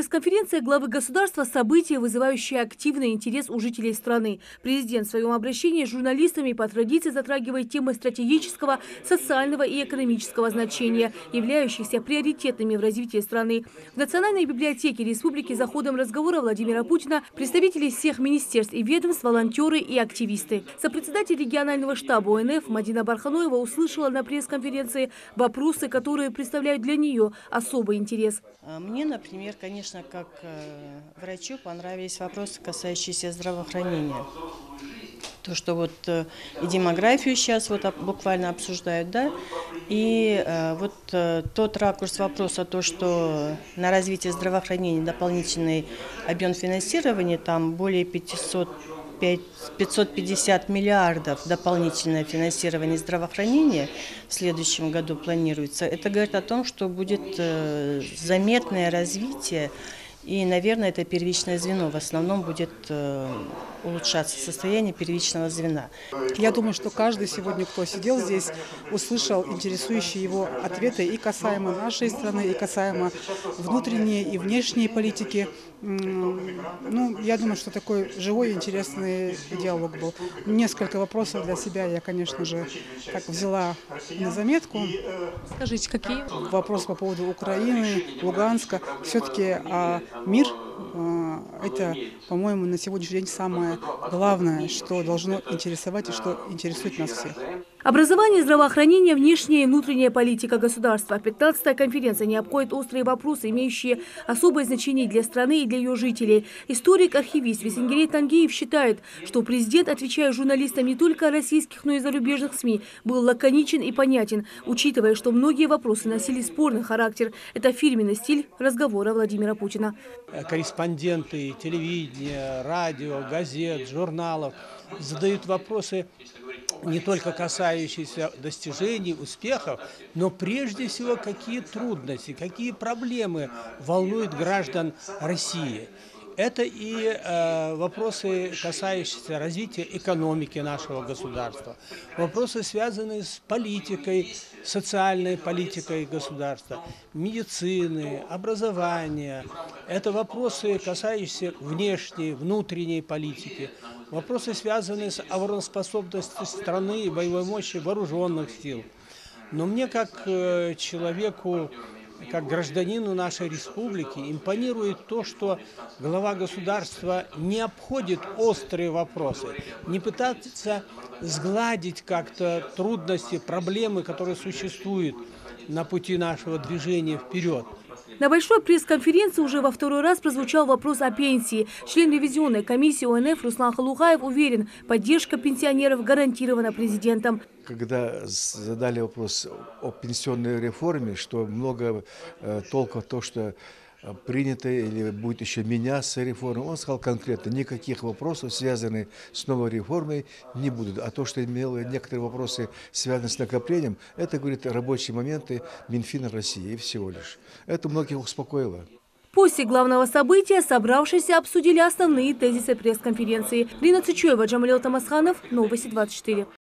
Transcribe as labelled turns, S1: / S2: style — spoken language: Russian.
S1: Пресс-конференция главы государства – событие, вызывающее активный интерес у жителей страны. Президент в своем обращении с журналистами по традиции затрагивает темы стратегического, социального и экономического значения, являющихся приоритетными в развитии страны. В Национальной библиотеке республики за ходом разговора Владимира Путина представители всех министерств и ведомств, волонтеры и активисты. Сопредседатель регионального штаба ОНФ Мадина Барханоева услышала на пресс-конференции вопросы, которые представляют для нее особый интерес.
S2: Мне, например, конечно, как э, врачу понравились вопросы, касающиеся здравоохранения. То, что вот э, и демографию сейчас вот буквально обсуждают, да, и э, вот тот ракурс вопроса, то, что на развитие здравоохранения дополнительный объем финансирования, там более 500 550 миллиардов дополнительное финансирование здравоохранения в следующем году планируется. Это говорит о том, что будет э, заметное развитие и, наверное, это первичное звено в основном будет э, улучшаться, состояние первичного звена.
S3: Я думаю, что каждый сегодня, кто сидел здесь, услышал интересующие его ответы и касаемо нашей страны, и касаемо внутренней и внешней политики. Ну, я думаю, что такой живой и интересный диалог был. Несколько вопросов для себя я, конечно же, так взяла на заметку.
S1: Скажите, какие?
S3: Вопрос по поводу Украины, Луганска. Все-таки а, мир это, по-моему, на сегодняшний день самое главное, что должно интересовать и что интересует нас всех.
S1: Образование, здравоохранение, внешняя и внутренняя политика государства. 15-я конференция не обходит острые вопросы, имеющие особое значение для страны и для ее жителей. Историк-архивист Весенгерей Тангеев считает, что президент, отвечая журналистам не только российских, но и зарубежных СМИ, был лаконичен и понятен, учитывая, что многие вопросы носили спорный характер. Это фирменный стиль разговора Владимира Путина.
S4: Корреспонденты телевидения, радио, газет, журналов задают вопросы не только касающиеся достижений, успехов, но прежде всего какие трудности, какие проблемы волнуют граждан России. Это и э, вопросы, касающиеся развития экономики нашего государства, вопросы, связанные с политикой, социальной политикой государства, медицины, образования. Это вопросы, касающиеся внешней, внутренней политики, вопросы, связанные с обороноспособностью страны и боевой мощи вооруженных сил. Но мне, как э, человеку, как гражданину нашей республики импонирует то, что глава государства не обходит острые вопросы, не пытается сгладить как-то трудности, проблемы, которые существуют на пути нашего движения вперед.
S1: На большой пресс-конференции уже во второй раз прозвучал вопрос о пенсии. Член ревизионной комиссии ОНФ Руслан Халухаев уверен, поддержка пенсионеров гарантирована президентом.
S5: Когда задали вопрос о пенсионной реформе, что много э, толков то, что принято или будет еще меняться реформа. Он сказал конкретно, никаких вопросов, связанных с новой реформой, не будут. А то, что имело некоторые вопросы, связанные с накоплением, это, говорит, рабочие моменты Минфина России и всего лишь. Это многих успокоило.
S1: После главного события собравшиеся обсудили основные тезисы пресс-конференции. Лина Цичуева, Джамалил Тамасханов, Новости 24.